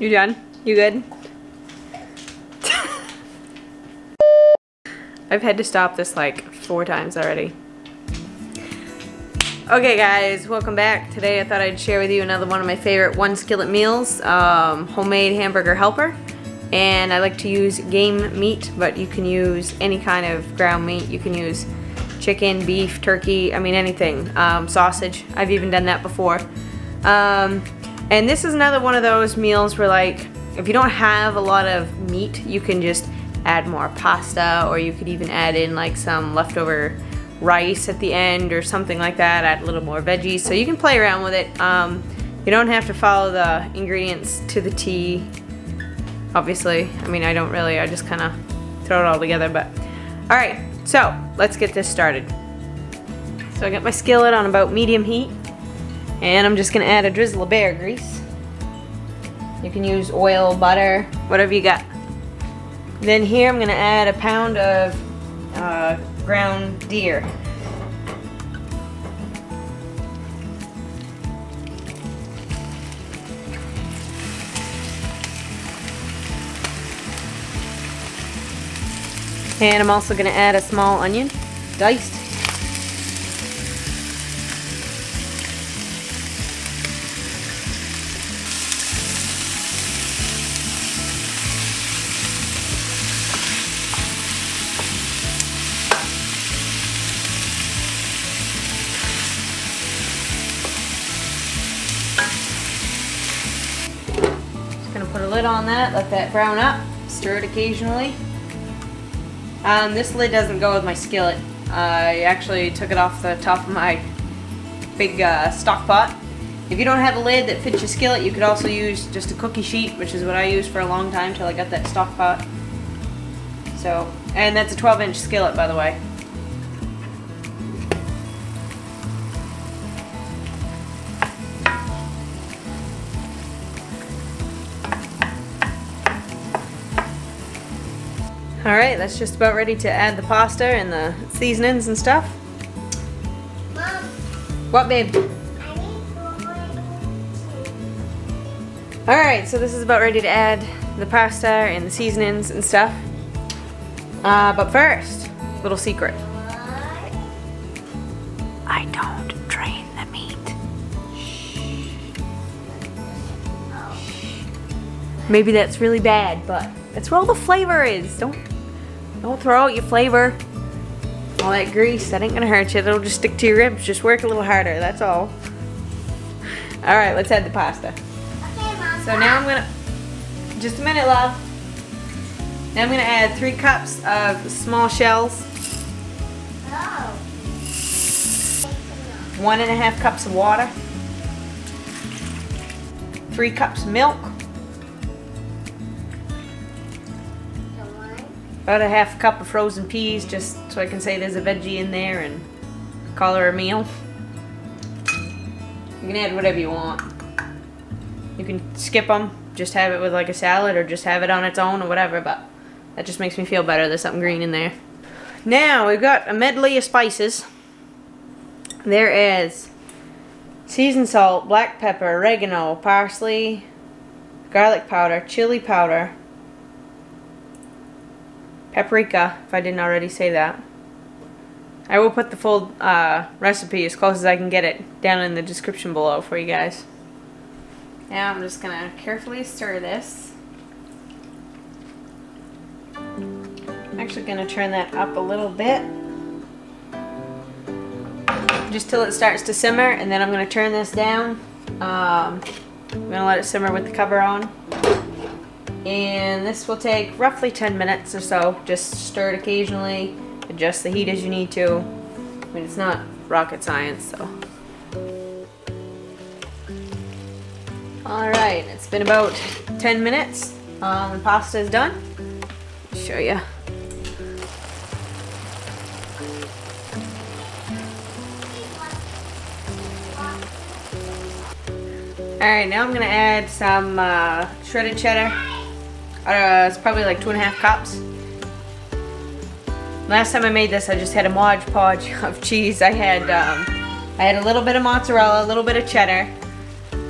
You done? You good? I've had to stop this like four times already. Okay guys, welcome back. Today I thought I'd share with you another one of my favorite one skillet meals, um, homemade hamburger helper. And I like to use game meat, but you can use any kind of ground meat. You can use chicken, beef, turkey, I mean anything. Um, sausage, I've even done that before. Um, and this is another one of those meals where like, if you don't have a lot of meat, you can just add more pasta or you could even add in like some leftover rice at the end or something like that, add a little more veggies. So you can play around with it. Um, you don't have to follow the ingredients to the T, obviously. I mean, I don't really, I just kind of throw it all together, but. All right, so let's get this started. So I got my skillet on about medium heat. And I'm just gonna add a drizzle of bear grease. You can use oil, butter, whatever you got. Then here I'm gonna add a pound of uh, ground deer. And I'm also gonna add a small onion, diced. Lid on that, let that brown up, stir it occasionally. Um, this lid doesn't go with my skillet. I actually took it off the top of my big uh, stock pot. If you don't have a lid that fits your skillet, you could also use just a cookie sheet, which is what I used for a long time till I got that stock pot. So, and that's a 12 inch skillet by the way. Alright, that's just about ready to add the pasta and the seasonings and stuff. Mom, What, babe? I need Alright, so this is about ready to add the pasta and the seasonings and stuff. Uh, but first, little secret. I don't drain the meat. Maybe that's really bad, but that's where all the flavor is. Don't don't throw out your flavor. All that grease, that ain't gonna hurt you. It'll just stick to your ribs. Just work a little harder, that's all. Alright, let's add the pasta. Okay, Mom. So now I'm gonna, just a minute, love. Now I'm gonna add three cups of small shells, Oh. one and a half cups of water, three cups of milk, about a half cup of frozen peas, just so I can say there's a veggie in there and call her a meal. You can add whatever you want. You can skip them, just have it with like a salad, or just have it on its own, or whatever. But that just makes me feel better. There's something green in there. Now we've got a medley of spices. There is seasoned salt, black pepper, oregano, parsley, garlic powder, chili powder, paprika, if I didn't already say that. I will put the full uh, recipe as close as I can get it down in the description below for you guys. Now I'm just gonna carefully stir this. I'm actually gonna turn that up a little bit. Just till it starts to simmer and then I'm gonna turn this down. Um, I'm gonna let it simmer with the cover on. And this will take roughly 10 minutes or so. Just stir it occasionally, adjust the heat as you need to. I mean, it's not rocket science, so. Alright, it's been about 10 minutes. Um, the pasta is done. Show you. Alright, now I'm gonna add some uh, shredded cheddar. Uh, it's probably like two and a half cups. Last time I made this, I just had a Mod Podge of cheese. I had um, I had a little bit of mozzarella, a little bit of cheddar.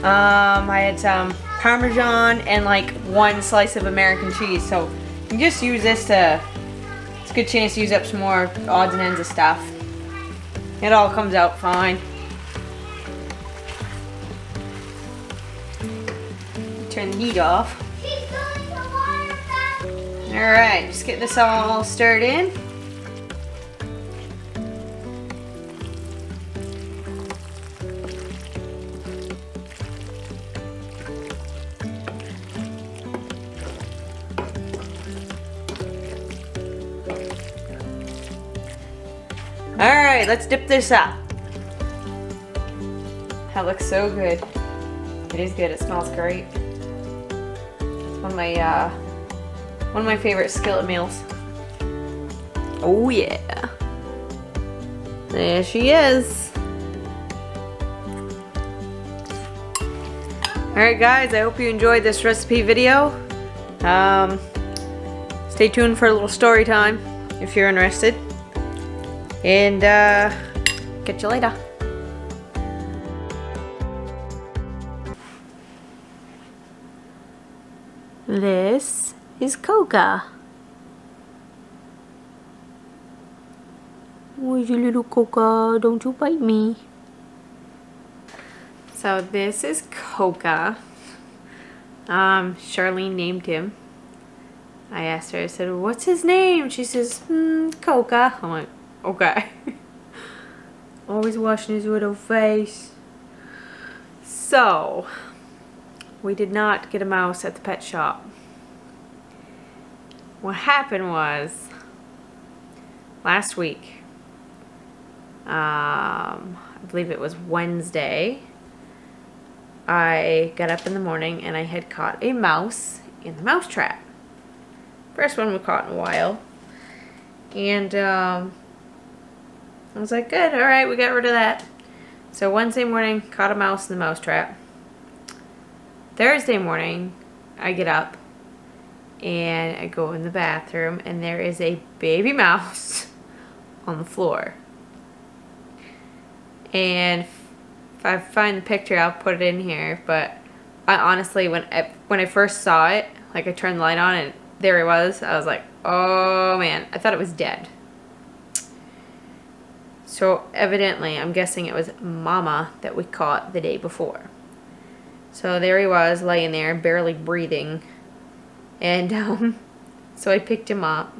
Um, I had some Parmesan and like one slice of American cheese. So you just use this to, it's a good chance to use up some more odds and ends of stuff. It all comes out fine. Turn the heat off. Fountain. Alright, just get this all stirred in. Alright, let's dip this up. That looks so good. It is good, it smells great. It's one of my uh, one of my favorite skillet meals. Oh yeah. There she is. Alright guys, I hope you enjoyed this recipe video. Um, stay tuned for a little story time if you're interested. And uh, catch you later. This is Coca. Where's your little Coca? Don't you bite me. So this is Coca. Um, Charlene named him. I asked her, I said, what's his name? She says, hmm, Coca. I'm like, okay. Always washing his little face. So, we did not get a mouse at the pet shop. What happened was, last week, um, I believe it was Wednesday, I got up in the morning and I had caught a mouse in the mouse trap. First one we caught in a while. And um, I was like, good, alright, we got rid of that. So Wednesday morning, caught a mouse in the mouse trap. Thursday morning, I get up and I go in the bathroom and there is a baby mouse on the floor. And if I find the picture, I'll put it in here. But I honestly, when I, when I first saw it, like I turned the light on and there it was, I was like, oh man, I thought it was dead. So evidently, I'm guessing it was Mama that we caught the day before. So there he was, laying there, barely breathing. And um, so I picked him up.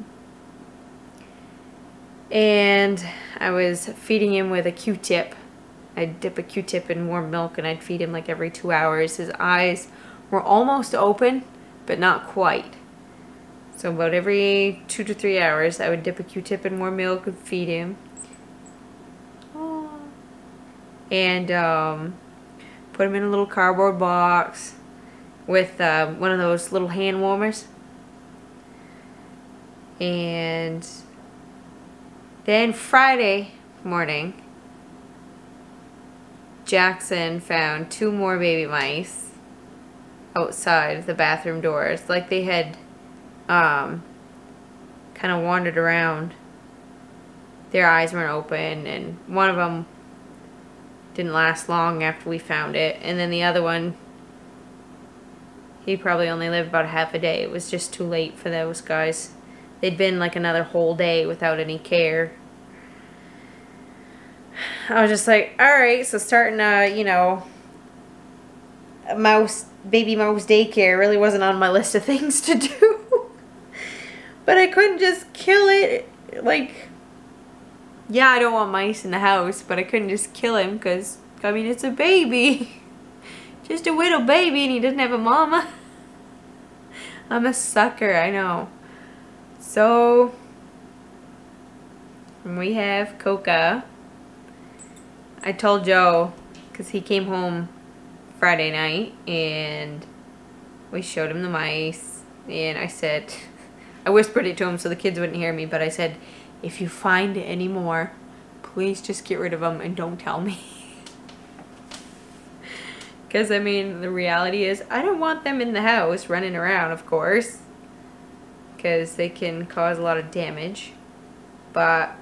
And I was feeding him with a Q-tip. I'd dip a Q-tip in warm milk and I'd feed him like every two hours. His eyes were almost open, but not quite. So about every two to three hours, I would dip a Q-tip in warm milk and feed him. And um, put him in a little cardboard box with uh, one of those little hand warmers. And then Friday morning, Jackson found two more baby mice outside the bathroom doors. Like they had um, kind of wandered around. Their eyes weren't open and one of them didn't last long after we found it. And then the other one, he probably only lived about half a day. It was just too late for those guys. They'd been like another whole day without any care. I was just like, alright, so starting a, you know, a mouse, baby mouse daycare really wasn't on my list of things to do. but I couldn't just kill it, like, yeah, I don't want mice in the house, but I couldn't just kill him because, I mean, it's a baby. just a little baby and he doesn't have a mama. I'm a sucker, I know. So, we have Coca. I told Joe, because he came home Friday night, and we showed him the mice, and I said, I whispered it to him so the kids wouldn't hear me, but I said, if you find any more, please just get rid of them and don't tell me. Because, I mean, the reality is, I don't want them in the house running around, of course. Because they can cause a lot of damage. But,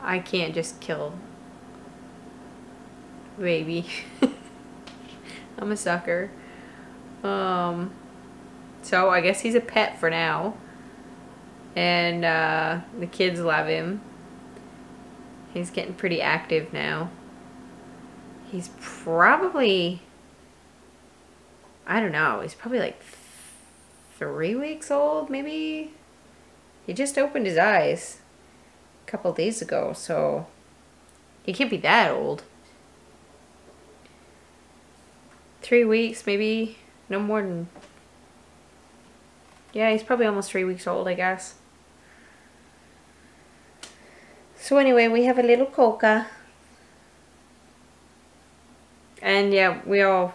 I can't just kill baby. I'm a sucker. Um, so I guess he's a pet for now. And uh, the kids love him. He's getting pretty active now. He's probably, I don't know, he's probably like three weeks old, maybe. He just opened his eyes a couple days ago, so he can't be that old. Three weeks, maybe. No more than. Yeah, he's probably almost three weeks old, I guess. So anyway, we have a little Coca. And yeah, we all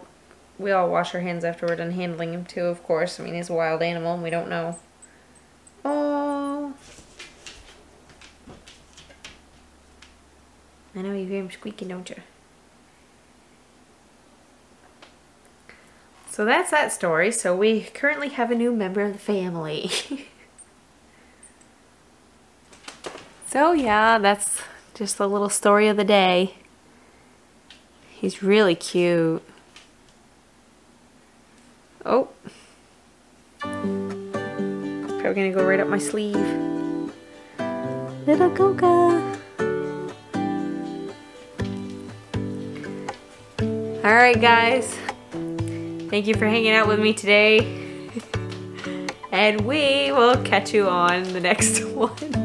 we all wash our hands after we're done handling him too, of course. I mean, he's a wild animal and we don't know. Oh. I know you hear him squeaking, don't you? So that's that story. So we currently have a new member of the family. so yeah, that's just a little story of the day. He's really cute. Oh. Probably gonna go right up my sleeve. Little Coca. Alright guys. Thank you for hanging out with me today. and we will catch you on the next one.